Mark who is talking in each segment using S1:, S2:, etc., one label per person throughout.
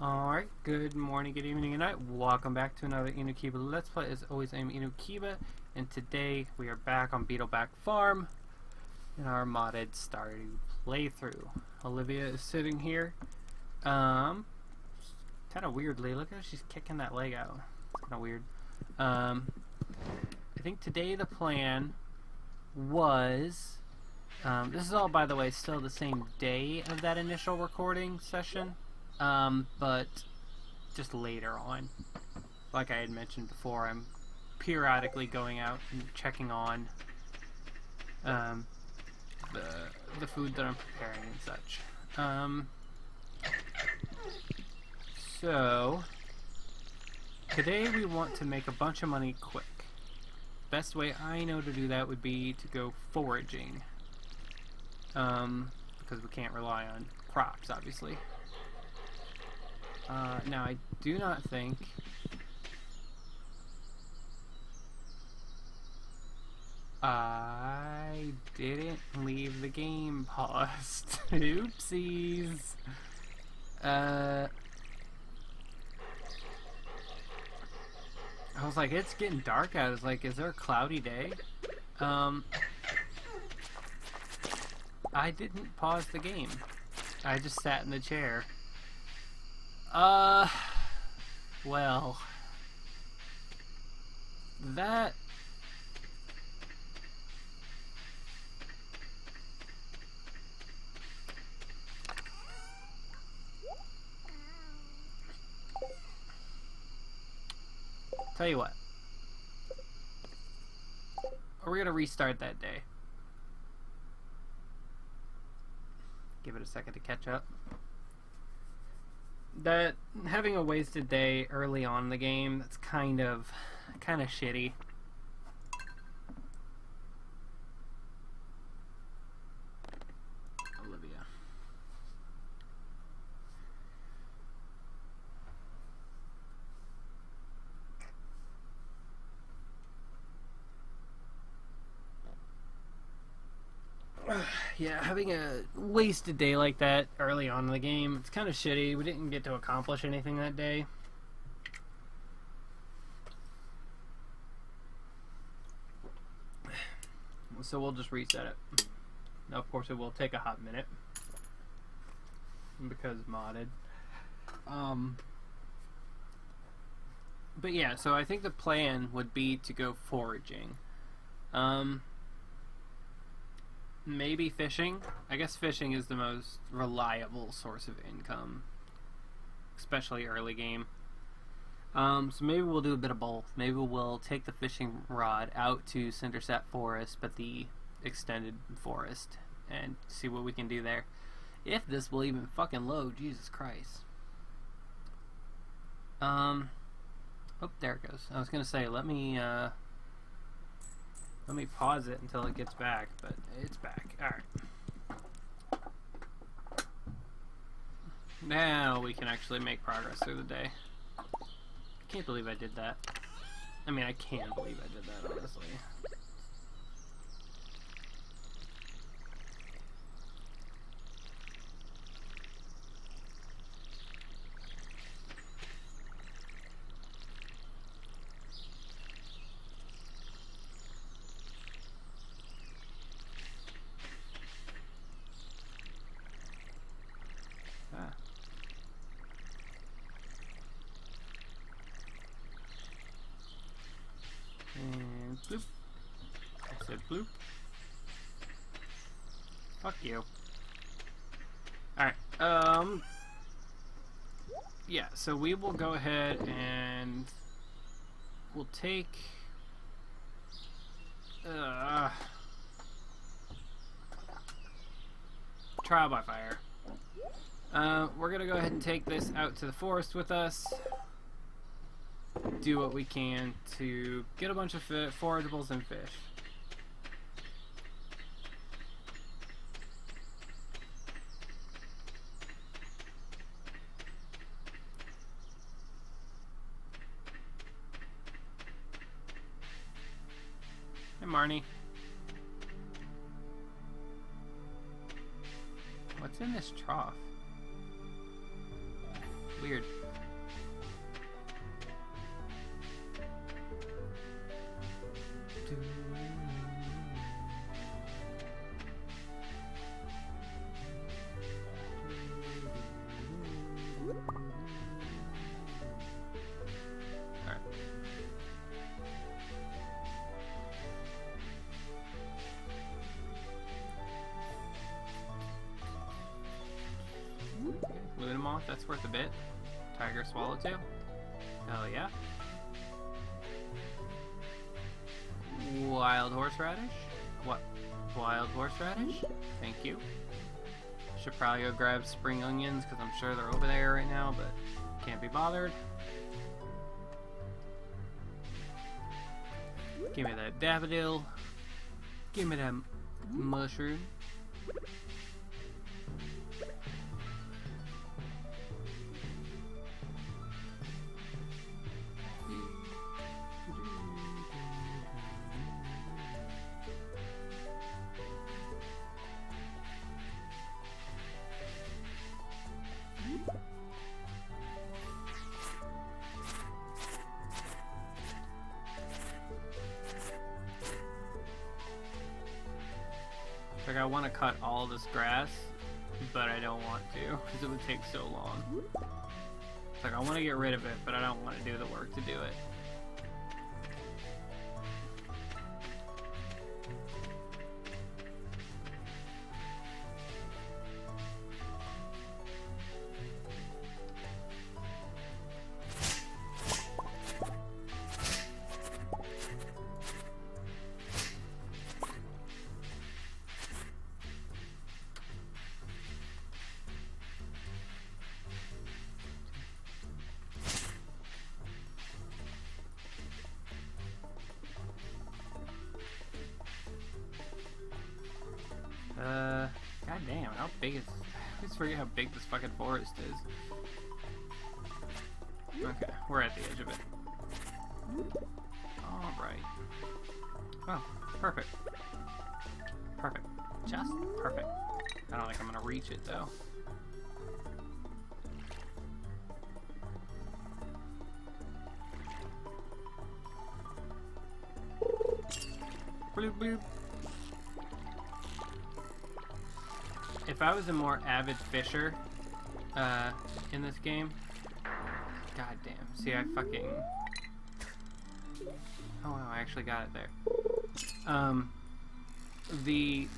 S1: Alright, good morning, good evening, good night. Welcome back to another Inukiba Let's Play. As always, I'm Inukiba, and today we are back on Beetleback Farm in our modded Stardew playthrough. Olivia is sitting here. Um, kind of weirdly, look how she's kicking that leg out. It's kind of weird. Um, I think today the plan was... Um, this is all, by the way, still the same day of that initial recording session um, but just later on. Like I had mentioned before, I'm periodically going out and checking on um, the, the food that I'm preparing and such. Um, so, today we want to make a bunch of money quick. Best way I know to do that would be to go foraging. Um, because we can't rely on crops, obviously. Uh, now, I do not think... I didn't leave the game paused. Oopsies. Uh... I was like, it's getting dark out. I was like, is there a cloudy day? Um... I didn't pause the game. I just sat in the chair. Uh, well, that Tell you what. We're we gonna restart that day? Give it a second to catch up that having a wasted day early on in the game that's kind of kind of shitty. Olivia. Yeah, having a wasted a day like that early on in the game, it's kind of shitty. We didn't get to accomplish anything that day. So we'll just reset it. Now, of course, it will take a hot minute because modded. Um, but yeah, so I think the plan would be to go foraging. Um, maybe fishing. I guess fishing is the most reliable source of income, especially early game. Um, so maybe we'll do a bit of both. Maybe we'll take the fishing rod out to Cindersap Forest, but the extended forest, and see what we can do there. If this will even fucking load, Jesus Christ. Um, oh, there it goes. I was gonna say, let me, uh, let me pause it until it gets back, but it's back. Alright. Now we can actually make progress through the day. I can't believe I did that. I mean, I can't believe I did that, honestly. Bloop. I said bloop. Fuck you. Alright, um... Yeah, so we will go ahead and... We'll take... Uh... Trial by fire. Uh, we're gonna go ahead and take this out to the forest with us do what we can to get a bunch of forageables and fish. What's in That's worth a bit. Tiger Swallowtail? Hell yeah. Wild horseradish? What? Wild horseradish? Thank you. Should probably go grab spring onions because I'm sure they're over there right now, but can't be bothered. Give me that daffodil. Give me that mushroom. It would take so long. It's like I want to get rid of it, but I don't want to do the work to do it. Forest is. Okay, we're at the edge of it. Alright. Oh, perfect. Perfect. Just perfect. I don't think I'm gonna reach it, though. Bloop, bloop. If I was a more avid fisher uh, in this game, god damn. See, I fucking. Oh wow, I actually got it there. Um, the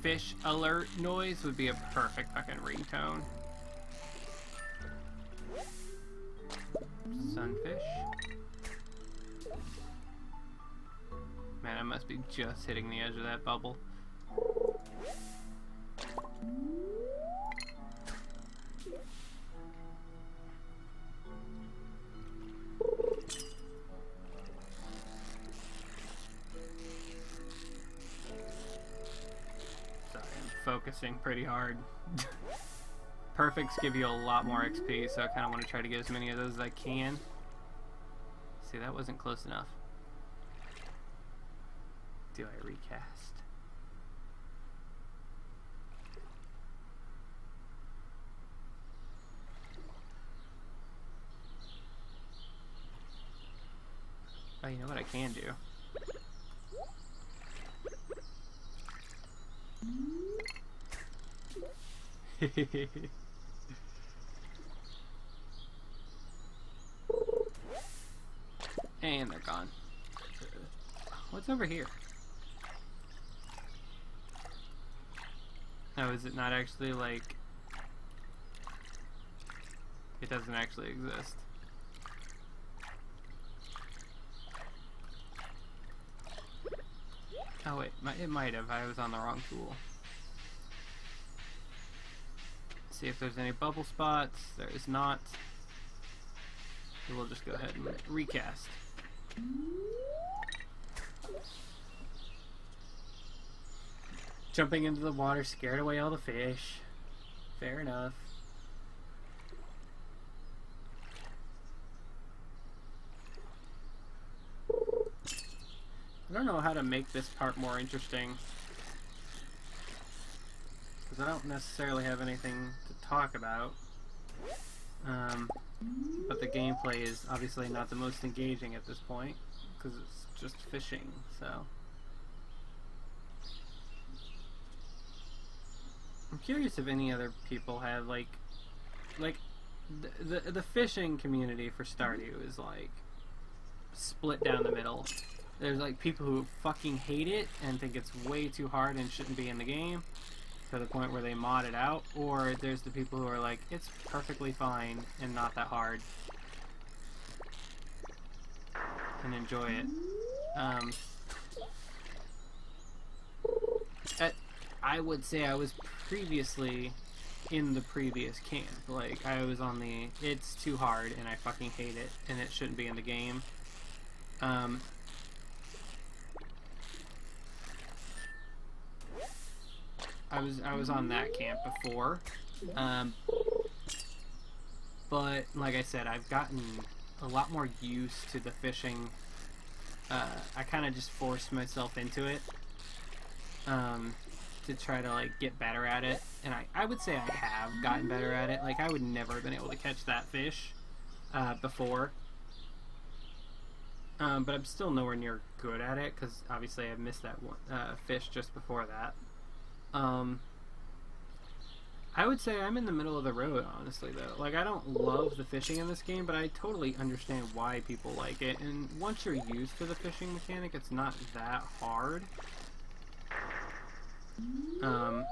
S1: fish alert noise would be a perfect fucking ringtone. Sunfish. Man, I must be just hitting the edge of that bubble. Focusing pretty hard. Perfects give you a lot more XP, so I kind of want to try to get as many of those as I can. See, that wasn't close enough. Do I recast? Oh, you know what I can do? and they're gone. What's over here? Oh, is it not actually like... It doesn't actually exist. Oh wait, it might have. I was on the wrong tool. See if there's any bubble spots. There is not. We'll just go ahead and recast. Jumping into the water scared away all the fish. Fair enough. I don't know how to make this part more interesting. Because I don't necessarily have anything to talk about. Um, but the gameplay is obviously not the most engaging at this point because it's just fishing. So I'm curious if any other people have like, like, the the, the fishing community for Stardew is like split down the middle. There's like people who fucking hate it and think it's way too hard and shouldn't be in the game to the point where they mod it out, or there's the people who are like, it's perfectly fine and not that hard and enjoy it. Um, at, I would say I was previously in the previous camp. Like, I was on the, it's too hard and I fucking hate it and it shouldn't be in the game. Um, I was I was on that camp before, um, but like I said, I've gotten a lot more used to the fishing. Uh, I kind of just forced myself into it um, to try to like get better at it, and I I would say I have gotten better at it. Like I would never have been able to catch that fish uh, before. Um, but I'm still nowhere near good at it because obviously I missed that one, uh, fish just before that. Um, I would say I'm in the middle of the road, honestly, though. Like, I don't love the fishing in this game, but I totally understand why people like it. And once you're used to the fishing mechanic, it's not that hard. Um,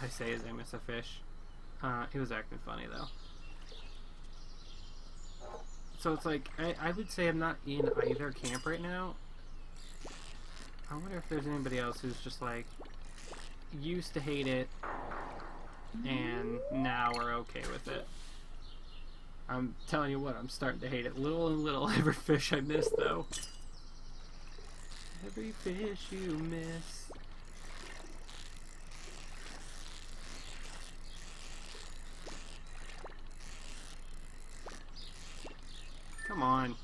S1: I say as I miss a fish. Uh, he was acting funny, though. So it's like, I, I would say I'm not in either camp right now. I wonder if there's anybody else who's just like, used to hate it, and now we're okay with it. I'm telling you what, I'm starting to hate it little and little every fish I miss, though. Every fish you miss. Come on.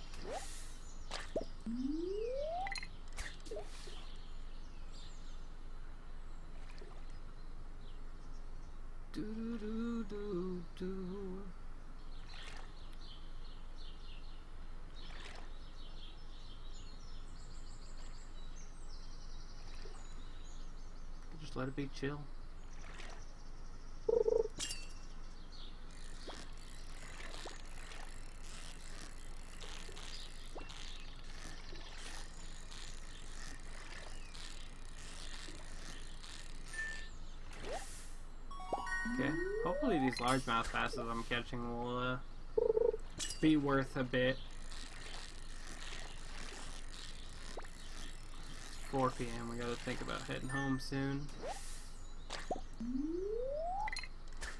S1: Do do do. Just let it be chill. Okay. Hopefully these largemouth basses I'm catching will uh, be worth a bit. 4 p.m. We gotta think about heading home soon.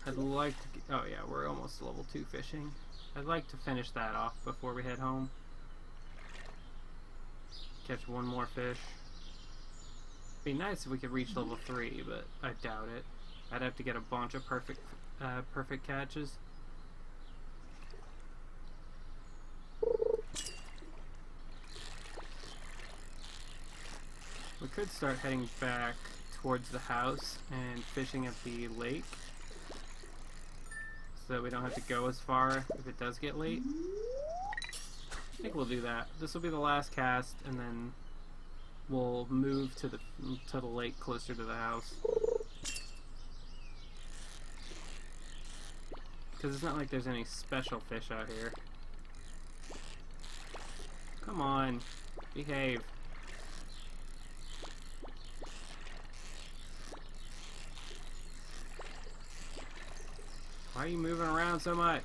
S1: I'd like to. Get, oh yeah, we're almost level two fishing. I'd like to finish that off before we head home. Catch one more fish. Be nice if we could reach level three, but I doubt it. I'd have to get a bunch of perfect, uh, perfect catches. We could start heading back towards the house and fishing at the lake. So we don't have to go as far if it does get late. I think we'll do that. This will be the last cast and then we'll move to the to the lake closer to the house. Because it's not like there's any special fish out here. Come on. Behave. Why are you moving around so much?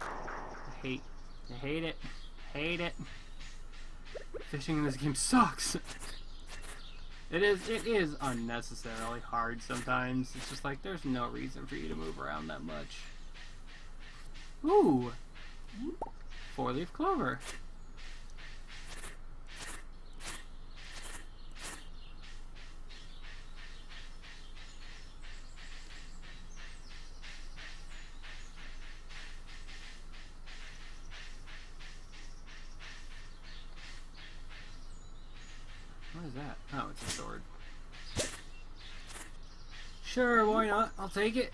S1: I hate, I hate it, hate it. Fishing in this game sucks. It is, it is unnecessarily hard sometimes. It's just like, there's no reason for you to move around that much. Ooh! Four-leaf clover. What is that? Oh, it's a sword. Sure, why not? I'll take it.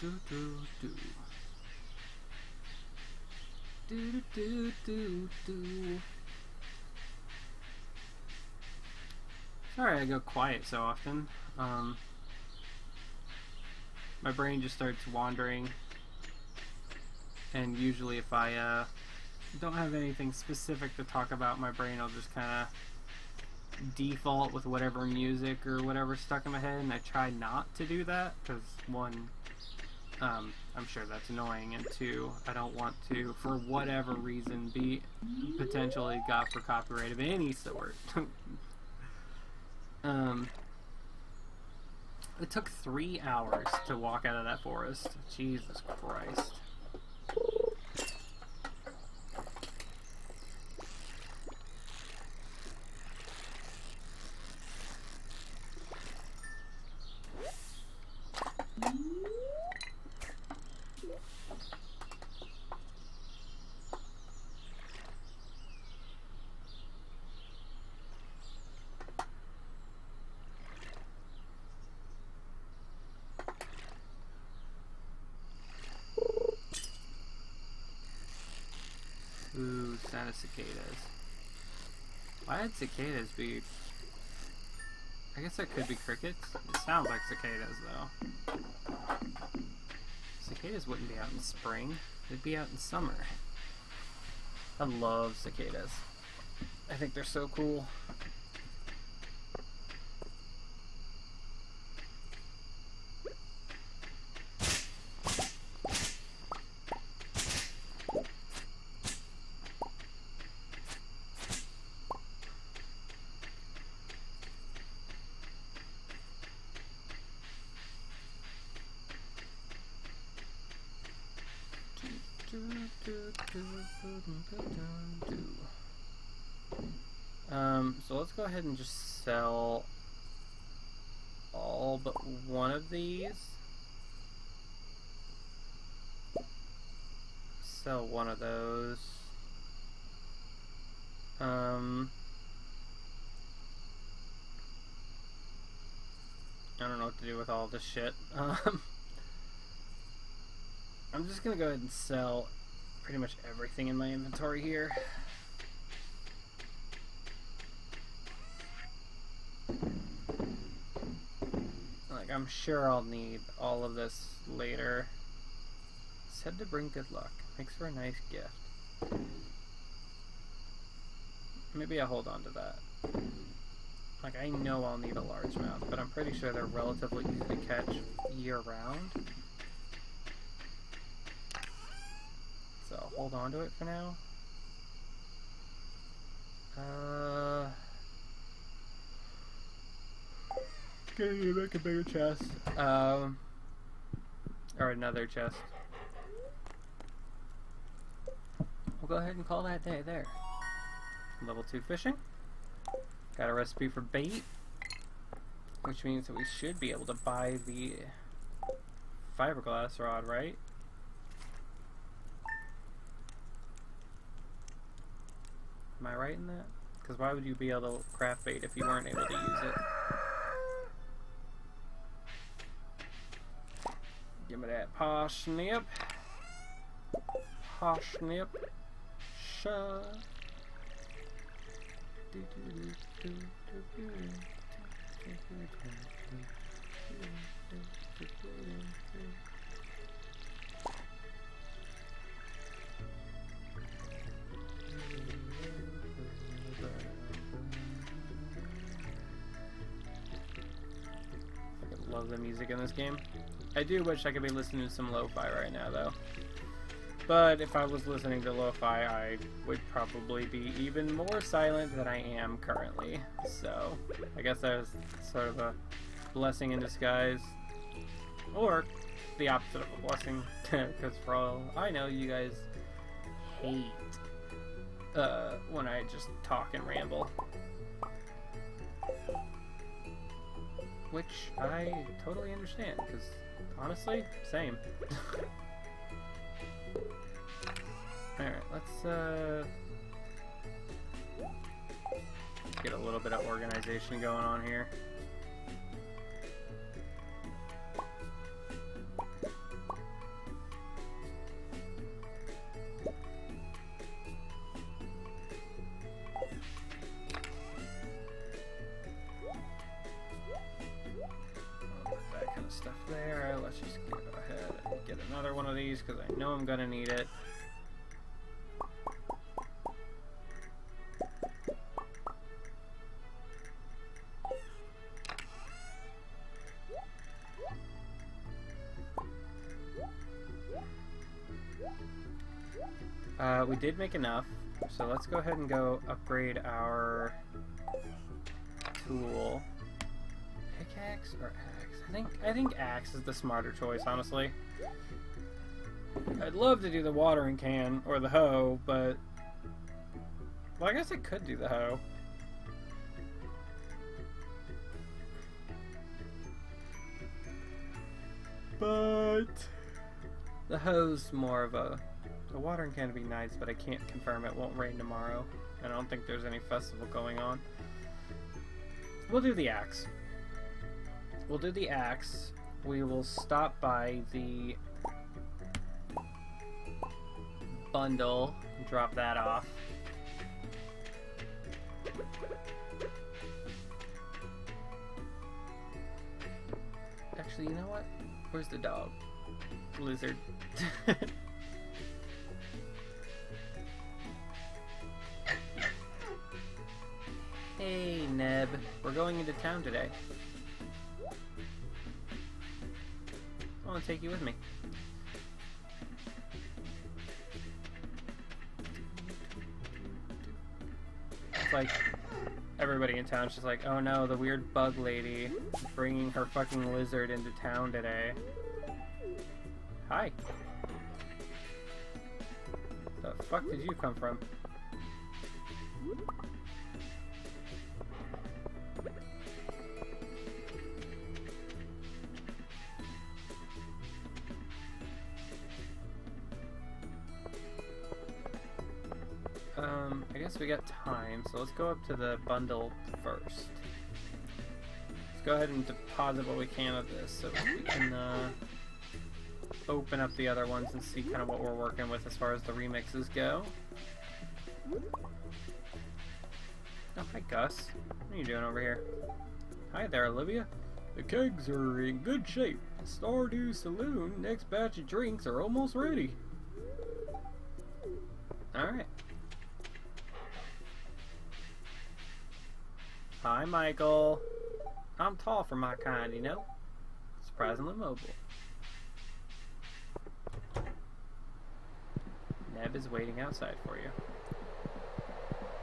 S1: Do do do do do. Do do. Sorry, I go quiet so often. Um, my brain just starts wandering, and usually, if I uh, don't have anything specific to talk about, my brain will just kind of default with whatever music or whatever stuck in my head, and I try not to do that because one, um, I'm sure that's annoying, and two, I don't want to, for whatever reason, be potentially got for copyright of any sort. um, it took three hours to walk out of that forest. Jesus Christ. Ooh, sound of cicadas. Why would cicadas be... I guess that could be crickets. It sounds like cicadas, though. Cicadas wouldn't be out in spring. They'd be out in summer. I love cicadas. I think they're so cool. Um, so let's go ahead and just sell all but one of these. Sell one of those. Um, I don't know what to do with all this shit. Um, I'm just gonna go ahead and sell pretty much everything in my inventory here. Like, I'm sure I'll need all of this later. Said to bring good luck. Makes for a nice gift. Maybe I'll hold on to that. Like, I know I'll need a largemouth, but I'm pretty sure they're relatively easy to catch year-round. So, hold on to it for now. Uh... Need to make a bigger chest. Um... Or another chest. We'll go ahead and call that day there. Level 2 fishing. Got a recipe for bait. Which means that we should be able to buy the fiberglass rod, right? Am I right in that? Because why would you be able to craft bait if you weren't able to use it? Give that parsnip. Parsnip. I love the music in this game. I do wish I could be listening to some lo-fi right now, though. But if I was listening to lo-fi, I would probably be even more silent than I am currently. So, I guess that was sort of a blessing in disguise. Or the opposite of a blessing, because for all I know, you guys hate uh, when I just talk and ramble. Which I totally understand, because honestly, same. Alright, let's uh, get a little bit of organization going on here. There. Let's just go ahead and get another one of these because I know I'm gonna need it. Uh, we did make enough, so let's go ahead and go upgrade our tool. Pickaxe or? I think I think axe is the smarter choice, honestly. I'd love to do the watering can or the hoe, but well, I guess I could do the hoe. But the hoe's more of a the watering can would be nice, but I can't confirm it won't rain tomorrow. I don't think there's any festival going on. We'll do the axe. We'll do the axe. We will stop by the bundle drop that off. Actually, you know what? Where's the dog? Lizard. Hey, Neb. We're going into town today. I want to take you with me. It's like everybody in town's just like, oh no, the weird bug lady bringing her fucking lizard into town today. Hi. The fuck did you come from? Got time, so let's go up to the bundle first. Let's go ahead and deposit what we can of this so we can uh, open up the other ones and see kind of what we're working with as far as the remixes go. Oh, hi Gus. What are you doing over here? Hi there, Olivia. The kegs are in good shape. The Stardrop Saloon next batch of drinks are almost ready. Alright. Hi, Mycol. I'm tall for my kind, you know? Surprisingly mobile. Neb is waiting outside for you.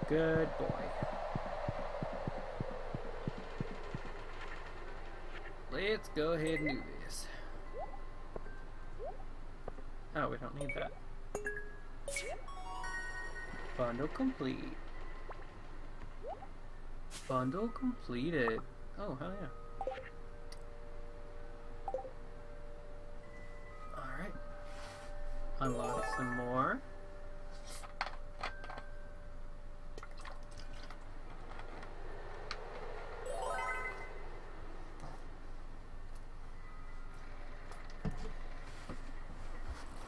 S1: Good boy. Let's go ahead and do this. Oh, we don't need that. Bundle complete. Bundle completed. Oh, hell yeah. Alright. Unlock some more.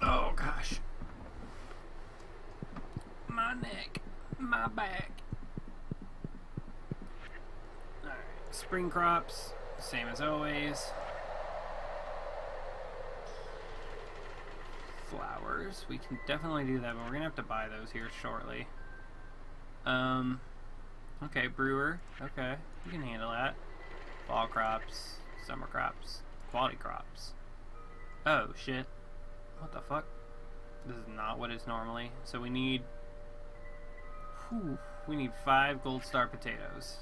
S1: Oh gosh. My neck. My back. Alright, spring crops, same as always. Flowers, we can definitely do that, but we're gonna have to buy those here shortly. Um, okay, brewer, okay, you can handle that. Fall crops, summer crops, quality crops. Oh, shit. What the fuck? This is not what it's normally. So we need... Whew, we need five gold star potatoes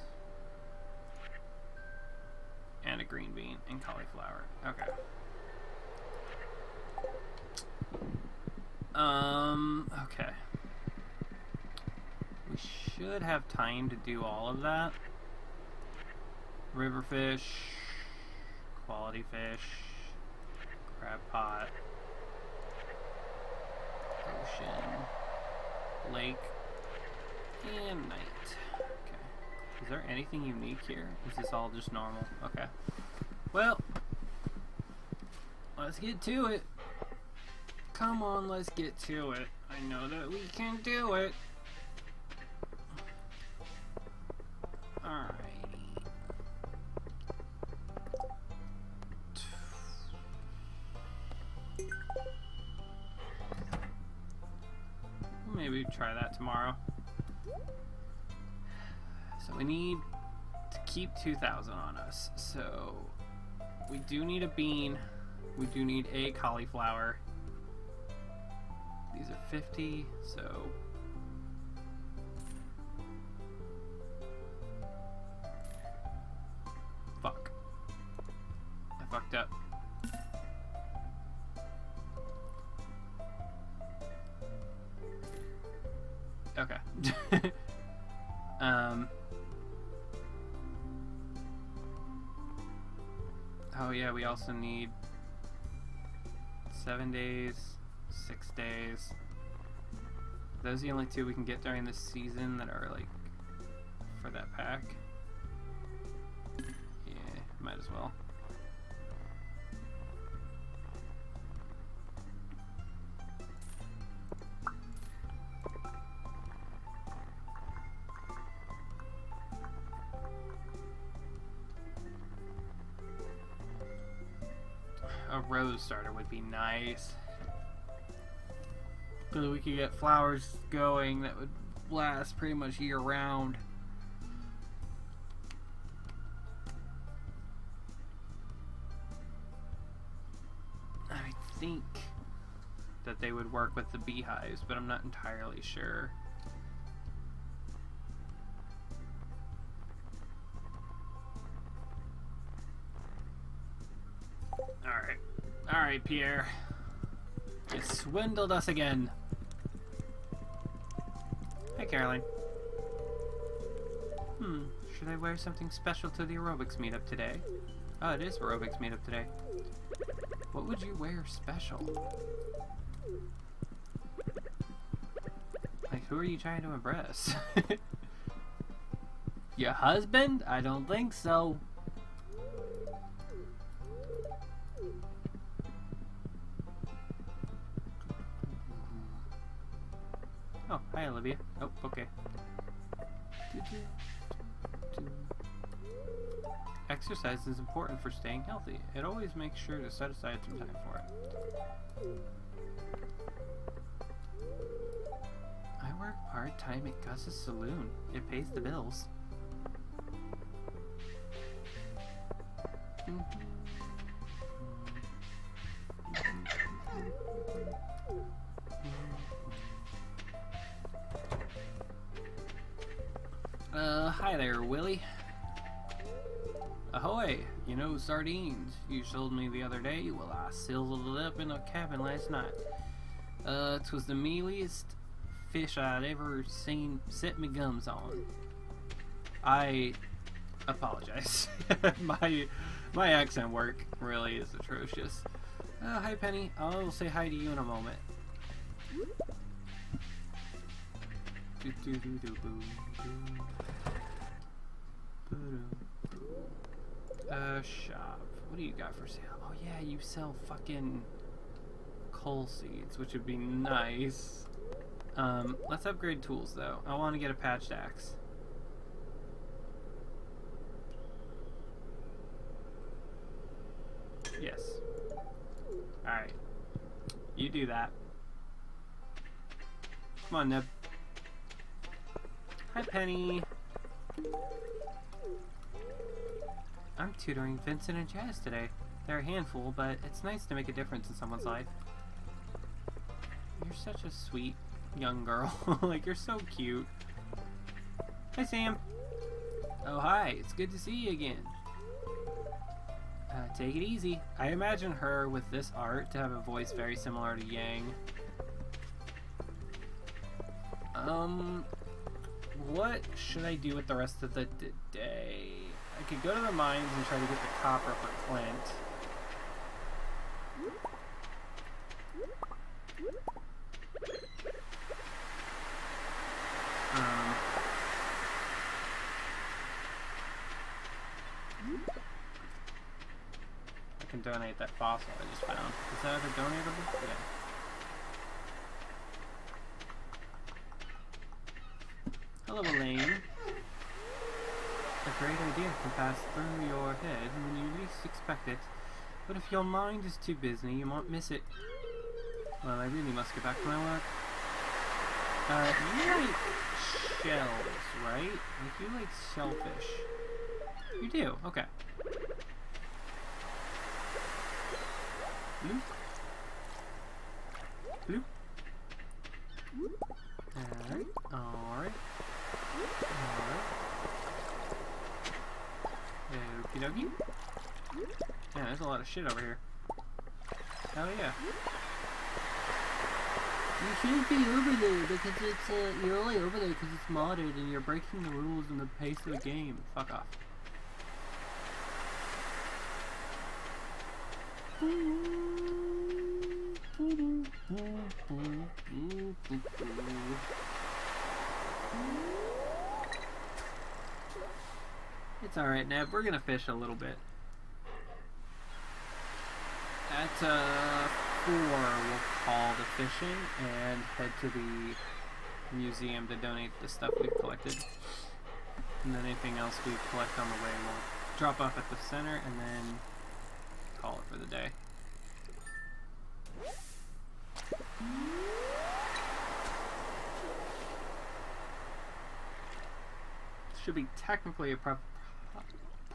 S1: and a green bean and cauliflower. Okay. Um, okay. We should have time to do all of that. River fish, quality fish, crab pot, ocean, lake, and night. Is there anything unique here? Is this all just normal? Okay. Well, let's get to it. Come on, let's get to it. I know that we can do it. Alright. Maybe try that tomorrow. So we need to keep 2,000 on us. So we do need a bean. We do need a cauliflower. These are 50, so... also need seven days, six days. Those are the only two we can get during the season that are like for that pack. Yeah, might as well. Be nice. So we could get flowers going that would last pretty much year round. I think that they would work with the beehives, but I'm not entirely sure. Pierre. You swindled us again. Hey, Caroline. Hmm, should I wear something special to the aerobics meetup today? Oh, it is aerobics meetup today. What would you wear special? Like, who are you trying to impress? Your husband? I don't think so. Exercise is important for staying healthy. It always makes sure to set aside some time for it. I work part-time at Gus's Saloon. It pays the bills. Mm-hmm. Mm-hmm. Mm-hmm. Uh, hi there, Willy. Ahoy! You know sardines you told me the other day? Well, I sealed it up in a cabin last night. Uh, 'twas the mealiest fish I'd ever seen set me gums on. I apologize. my my accent work really is atrocious. Uh, hi Penny, I'll say hi to you in a moment. Do, do, do. Uh, shop. What do you got for sale? Oh yeah, you sell fucking coal seeds, which would be nice. Um, let's upgrade tools though. I want to get a patched axe. Yes. Alright. You do that. Come on, Neb. Hi, Penny. I'm tutoring Vincent and Jazz today. They're a handful, but it's nice to make a difference in someone's life. You're such a sweet young girl. like, you're so cute. Hi, Sam. Oh, hi. It's good to see you again. Uh, take it easy. I imagine her with this art to have a voice very similar to Yang. Um, what should I do with the rest of the day? Could go to the mines and try to get the copper for Clint. Um, I can donate that fossil I just found. Is that a donatable? Yeah. Hello, Elaine. A great idea can pass through your head when you least expect it. But if your mind is too busy, you might miss it. Well, I really must get back to my work. Uh, you like shells, right? Like, you like shellfish. You do, okay. Bloop. Bloop. Alright, alright. Alright. Okie dokie. Yeah, there's a lot of shit over here. Hell yeah. You shouldn't be over there because it's, uh, you're only over there because it's modded and you're breaking the rules and the pace of the game. Fuck off. It's alright, Neb. We're gonna fish a little bit. At uh, 4, we'll call the fishing and head to the museum to donate the stuff we've collected. And then anything else we collect on the way, we'll drop off at the center and then call it for the day. Should be technically a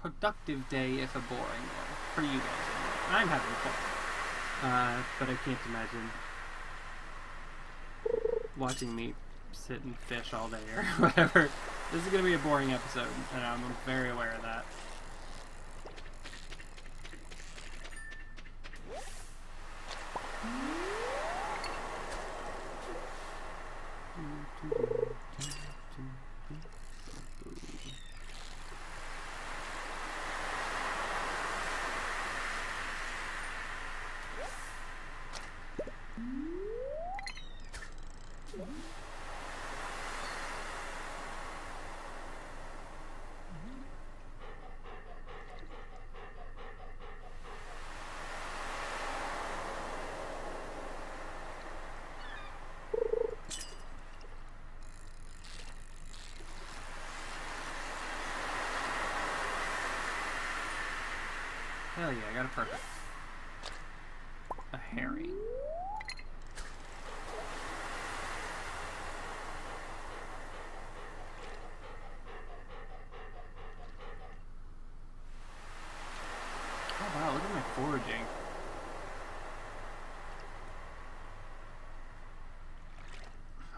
S1: productive day if a boring one for you guys. I'm having fun, uh, but I can't imagine watching me sit and fish all day or whatever. This is gonna be a boring episode, and I'm very aware of that. Hell yeah, I got a perfect. A herring. Oh wow, look at my foraging.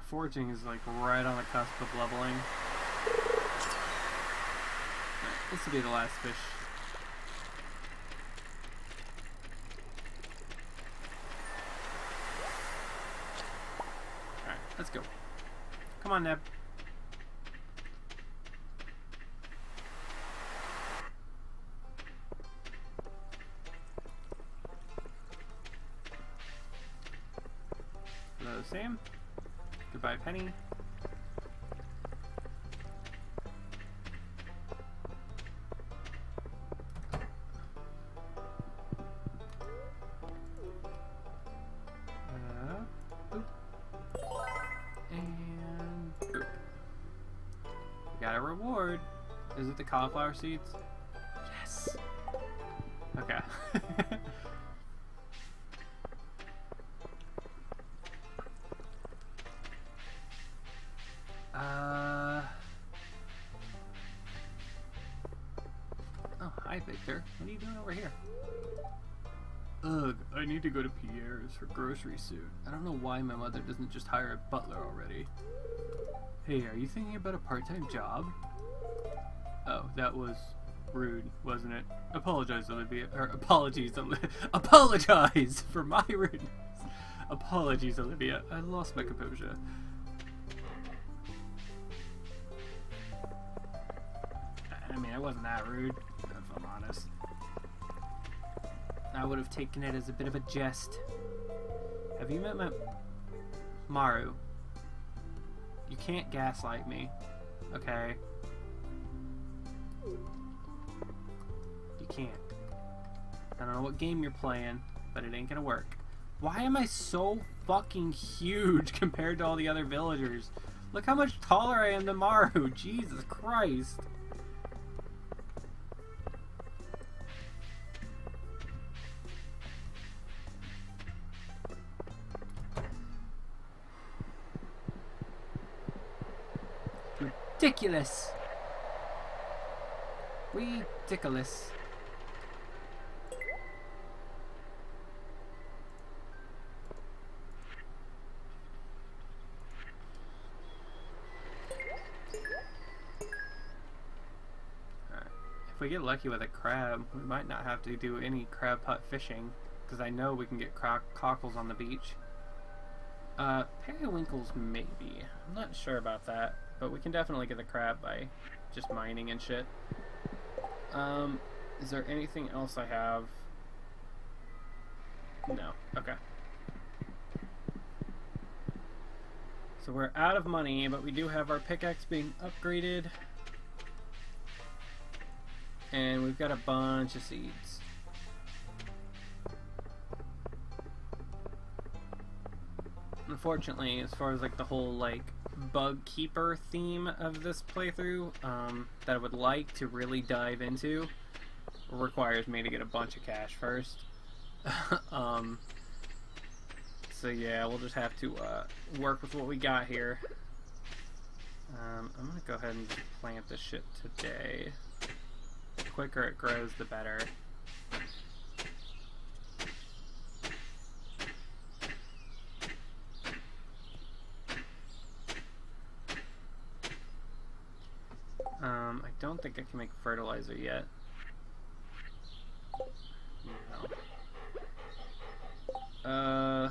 S1: Foraging is like right on the cusp of leveling. This will be the last fish Alright, let's go. Come on, Neb. Hello, Sam. Goodbye, Penny. Cauliflower seeds? Yes. Okay. uh. Oh, hi, Victor. What are you doing over here? Ugh, I need to go to Pierre's for groceries soon. I don't know why my mother doesn't just hire a butler already. Hey, are you thinking about a part-time job? That was rude, wasn't it? Apologize, Olivia. Or apologies, Oli apologize for my rudeness. Apologies, Olivia. I lost my composure. I mean, I wasn't that rude, if I'm honest. I would have taken it as a bit of a jest. Have you met my... Maru? You can't gaslight me, okay? You can't. I don't know what game you're playing, but it ain't gonna work. Why am I so fucking huge compared to all the other villagers? Look how much taller I am than Maru. Jesus Christ. Ridiculous. Ridiculous. If we get lucky with a crab, we might not have to do any crab pot fishing, because I know we can get cockles on the beach. Uh, periwinkles maybe. I'm not sure about that, but we can definitely get the crab by just mining and shit. Um, is there anything else I have? No. Okay. So we're out of money, but we do have our pickaxe being upgraded. And we've got a bunch of seeds. Unfortunately, as far as like the whole like bug keeper theme of this playthrough um, that I would like to really dive into requires me to get a bunch of cash first. um, so yeah, we'll just have to uh, work with what we got here. Um, I'm gonna go ahead and plant this shit today The quicker it grows, the better. Um, I don't think I can make fertilizer yet. No. Uh,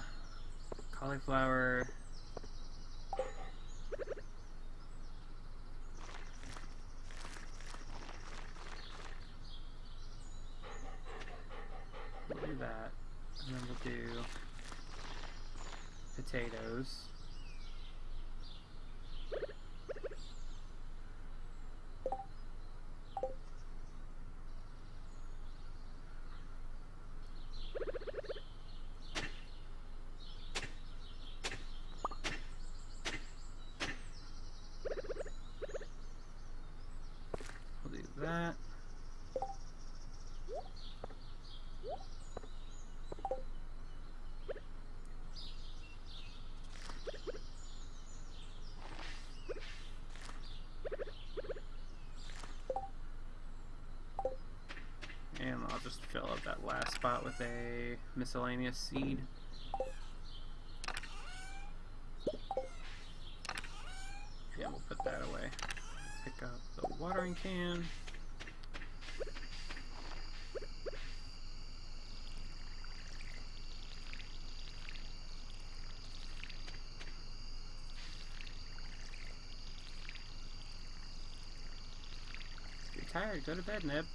S1: cauliflower... potatoes. We'll do that. fill up last spot with a miscellaneous seed. Yeah, we'll put that away. Pick up the watering can. You're tired, go to bed, Neb.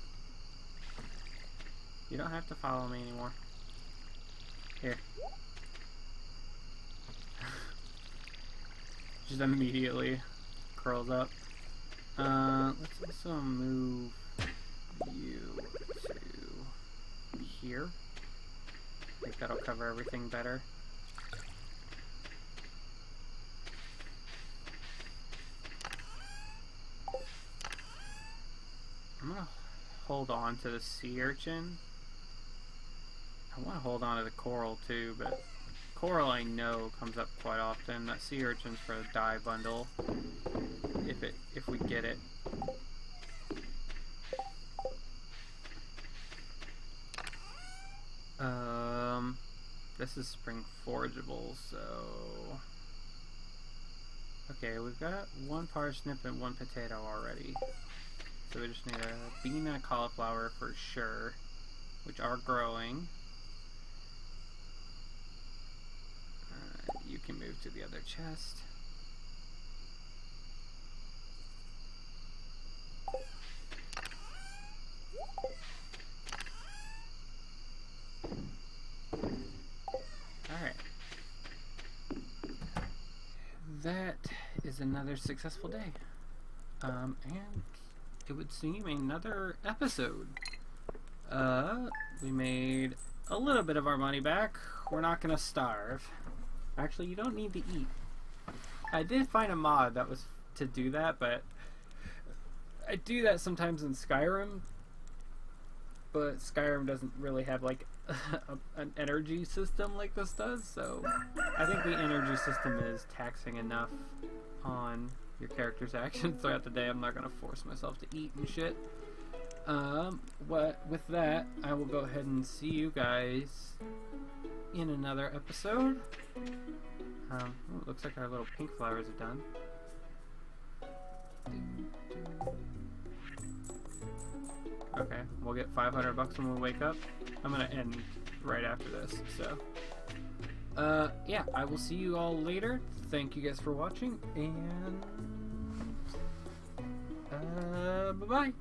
S1: You don't have to follow me anymore. Here. Just immediately curls up. Uh, let's also move you to here. I think that'll cover everything better. I'm gonna hold on to the sea urchin I want to hold on to the coral too, but coral I know comes up quite often. That sea urchin's for the dye bundle, if it if we get it. Um, this is spring forageable, so okay, we've got one parsnip and one potato already. So we just need a bean and a cauliflower for sure, which are growing. can move to the other chest. Alright. That is another successful day. Um, and it would seem another episode. Uh, we made a little bit of our money back. We're not gonna starve. Actually, you don't need to eat. I did find a mod that was to do that, but I do that sometimes in Skyrim. But Skyrim doesn't really have like a, an energy system like this does, so I think the energy system is taxing enough on your character's actions throughout the day. I'm not gonna force myself to eat and shit. Um, what with that, I will go ahead and see you guys in another episode. Um, oh, looks like our little pink flowers are done. Okay, we'll get 500 bucks when we wake up. I'm gonna end right after this, so. Uh, yeah, I will see you all later. Thank you guys for watching, and. Uh, bye bye.